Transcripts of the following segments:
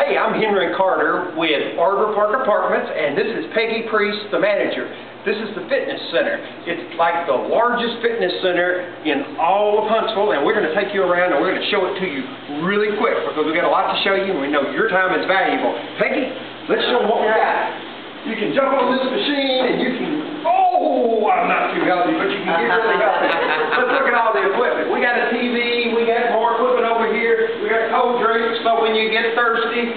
Hey, I'm Henry Carter with Arbor Park Apartments, and this is Peggy Priest, the manager. This is the fitness center. It's like the largest fitness center in all of Huntsville, and we're going to take you around and we're going to show it to you really quick because we've got a lot to show you and we know your time is valuable. Peggy, let's show them what we got. You can jump on this machine and you can, oh, I'm not too healthy, but you can get really healthy. Let's look at all the equipment. We got a TV, we got more equipment over here, we got so when you get thirsty,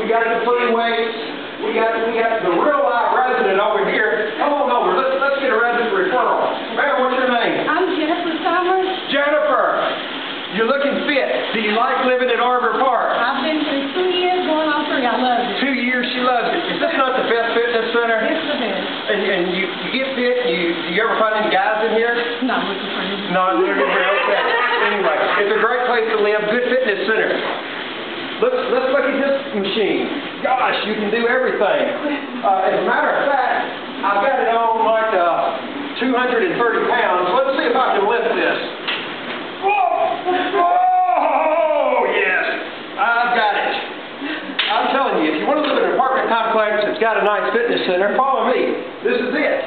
we got the free weights, we got, we got the real life resident over here. Come on over, let's, let's get a resident referral. Ma'am, what's your name? I'm Jennifer Summers. Jennifer, you're looking fit. Do you like living at Arbor Park? I've been through two years, going on three. I love it. Two years, she loves it. Is this not the best fitness center? It's the best. And, and you, you get fit, you, do you ever find any guys in here? Not looking for you. No, they're gonna be okay. Anyway, it's a great place to live, good fitness center. Let's, let's look at this machine. Gosh, you can do everything. Uh, as a matter of fact, I've got it on like, uh, 230 pounds. Let's see if I can lift this. Whoa! Whoa! Yes, I've got it. I'm telling you, if you want to live in an apartment complex that's got a nice fitness center, follow me. This is it.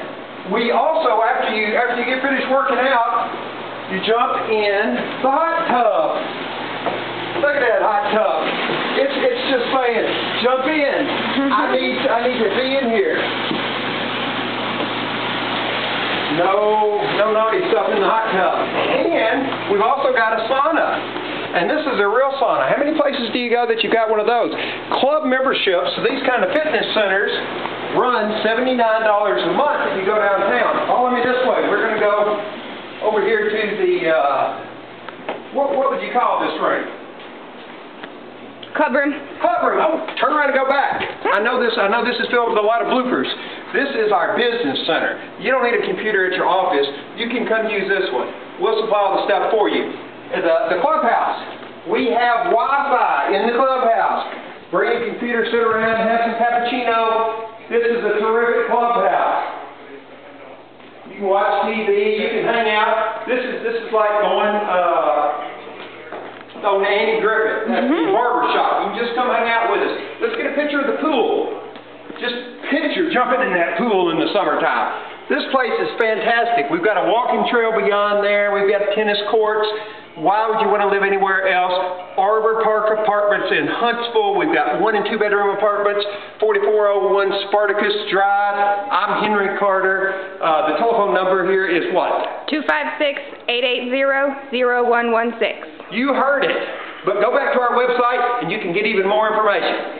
We also, after you after you get finished working out, you jump in the hot tub. Look at that hot tub. It's it's just saying, jump in. I need I need to be in here. No, no naughty stuff in the hot tub. And we've also got a sauna. And this is a real sauna. How many places do you go that you've got one of those? Club memberships these kind of fitness centers run $79 a month if you go downtown. Follow me this way. We're going to go over here to the, uh, what, what would you call this room? Club room. Club room. Oh, turn around and go back. I know this. I know this is filled with a lot of bloopers. This is our business center. You don't need a computer at your office. You can come use this one. We'll supply all the stuff for you. The, the clubhouse. We have Wi-Fi in the clubhouse. Bring your computer, sit around, have some cappuccino. This is a terrific clubhouse. You can watch TV. You can hang out. This is this is like going. Uh, on Andy Griffith at the barber shop. You can just come hang out with us. Let's get a picture of the pool. Just picture jumping in that pool in the summertime. This place is fantastic. We've got a walking trail beyond there. We've got tennis courts. Why would you want to live anywhere else? Arbor Park Apartments in Huntsville. We've got one and two bedroom apartments, 4401 Spartacus Drive. I'm Henry Carter. Uh, the telephone number here is what? 256-880-0116. You heard it. But go back to our website and you can get even more information.